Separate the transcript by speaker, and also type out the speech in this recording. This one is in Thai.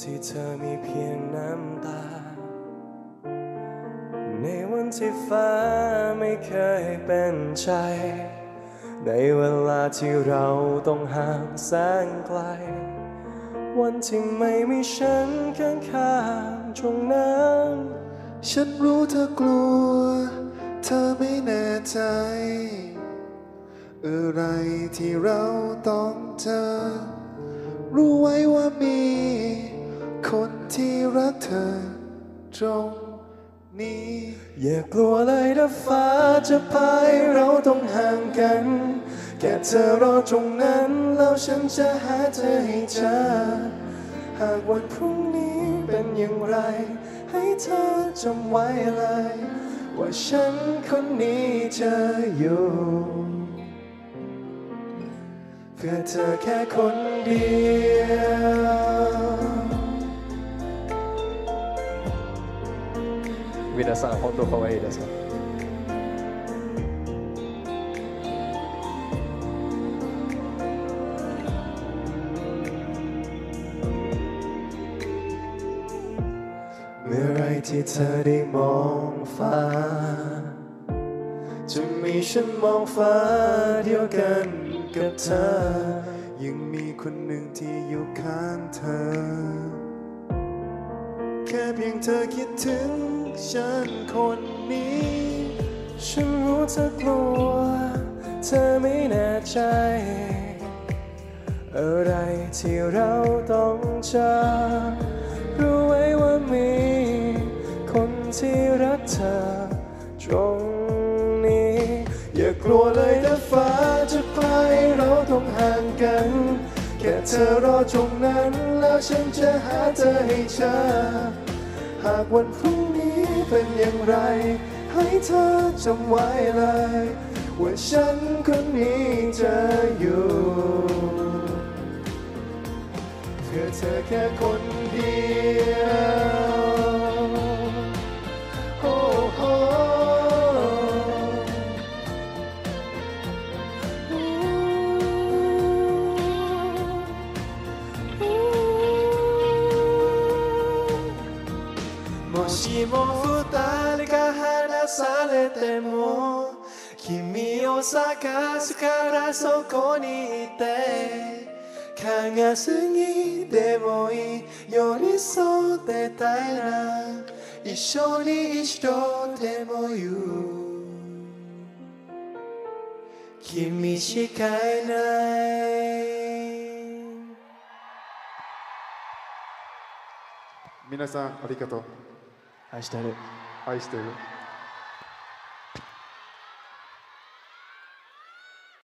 Speaker 1: ที่เธอมีเพียงน้ำตา ในวันที่ฟ้าไม่เคยเป็นใจ ในเวลาที่เราต้องห่างแสนไกล วันที่ไม่มีฉันข้างข้างๆตรงนั้น
Speaker 2: ฉันรู้เธอกลัว เธอไม่แน่ใจ อะไรที่เราต้องเจอรู้ไว้ว่ามี ที่รักเธอตรงนี้
Speaker 1: อย่ากลัวเลยถ้าฟ้าจะพายเราต้องห่างกัน แค่เธอรอตรงนั้น แล้วฉันจะหาเธอให้เจอ หากวันพรุ่งนี้เป็นอย่างไร ให้เธอจำไว้เลย ว่าฉันคนนี้เจะอยู่เพื่อเธอแค่คนเดียว 皆さん本当可愛いですか เมื่อไรที่เธอได้มองฟ้า จะมีฉันมองฟ้าเดียวกันกับเธอ
Speaker 2: ยังมีคนหนึ่งที่อยู่ข้างเธอ แ ค่เพียงเธอคิดถึงฉันคนนี้
Speaker 1: ฉันรู้เธอกลัว เธอไม่แน่ใจ อะไรที่เราต้องเจอรู้ไว้ว่ามี คนที่รักเธอตรงนี้ อย่ากลัวเลยถ้าฟ้าจะไปเราต้องห่างกัน เธอรอตรงนั้น แล้วฉันจะหาเธอให้เจอหากวันพรุ่งนี้เป็นอย่างไร ให้เธอจำไว้เลย ว่าฉันคนนี้จะอยู่เพื่อเธอแค่คน もしも二人が離されても君を探すからそこにいて考すぎでもいい寄り添ってたいな。一緒に一度でも言う。君しかいない。
Speaker 2: 皆さんありがとう。
Speaker 1: 愛してる
Speaker 2: 愛してる